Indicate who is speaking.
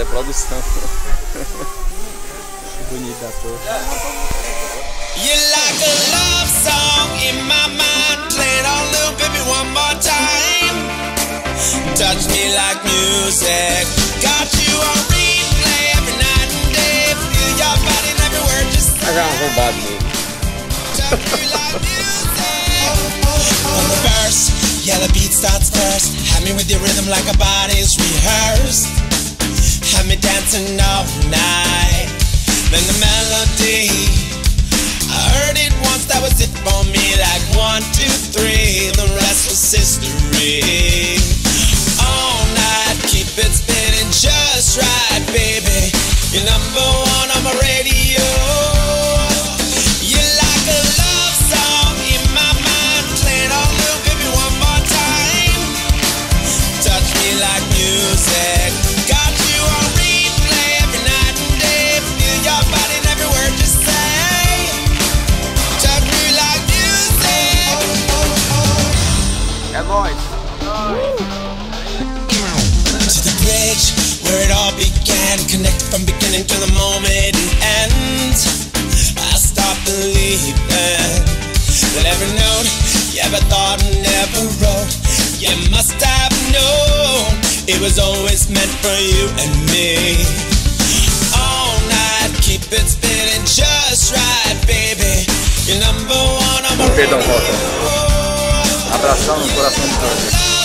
Speaker 1: até produção.
Speaker 2: Bonita a porra.
Speaker 3: You like a love song in my mind. Play it on little baby one more time. Touch me like music. Got you on replay every night and day. Feel your body and every word just
Speaker 1: Mas é um arrombado mesmo.
Speaker 3: touch me like music. On the verse, yeah, the beat starts first. Have me with your rhythm like a body's rehearsed. Dancing all night. Then the melody. I heard it once, that was it for me. Like one, two, three, the rest was history. Thought never wrote, you must have known it was always meant for you and me. All night, keep it spinning just right, baby. You're number one on my
Speaker 1: Perdão, volta.
Speaker 3: radio.
Speaker 1: Abração no coração de todos.